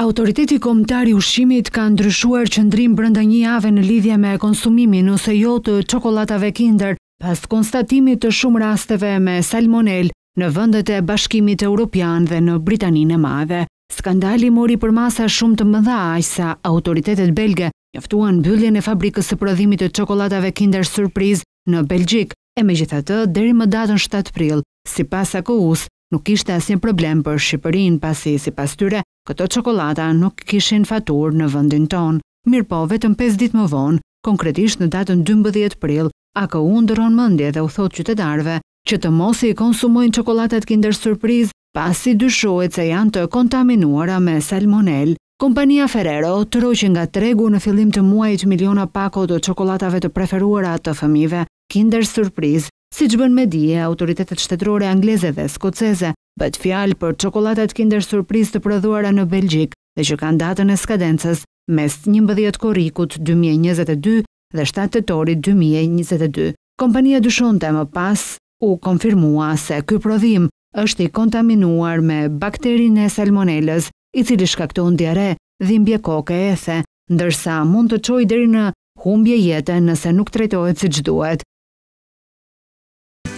Autoriteti Kombëtar i Ushqimit ka ndryshuar qëndrim brenda një jave në lidhje me konsumimin ose jo të çokollatave Kinder, pas konstatimit të shumë rasteve me salmonelë në vendet e Bashkimit Europian dhe në Britaninë e Madhe. Skandali mori përmasa shumë të mëdha aq sa autoritetet belge njoftuan mbylljen e fabrikës së prodhimit të çokollatave Kinder Surprise në Belgjikë, e megjithatë deri më datën shtatë prill, sipas AKU-së, nuk kishte asnjë problem për Shqipërinë pasi, sipas tyre, këto çokollata nuk kishin faturë në vendin tonë. Mirëpo, vetëm pesë ditë më vonë, konkretisht në datën dymbëdhjetë prill, AKU ndërron mendje dhe u thotë qytetarëve që të mos i konsumojnë çokollatat Kinder Surprise pasi dyshohet se janë të kontaminuara me salmonelë. Kompania Ferrero tërhoqi nga tregu në fillim të muajit miliona pako të çokollatave të preferuara të fëmijëve Kinder Surprise, Siç bënë me dije autoritetet shtetërore angleze dhe skoceze, bëhet fjalë për çokollatat Kinder Surprise të prodhuara në Belgjikë dhe që kanë datën e skadencës mes njëmbëdhjetë korrikut dy mijë e njëzet e dy dhe shtatë tetorit dy mijë e njëzet e dy. Kompania dyshonte më pas u konfirmua se ky prodhim është i kontaminuar me bakterin e salmonelës, i cili shkakton diare, dhimbje koke e ethe, ndërsa mund të çojë deri në humbje jete nëse nuk trajtohet siç duhet.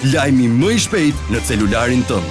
Lajmi më i shpejt në celularin tënd.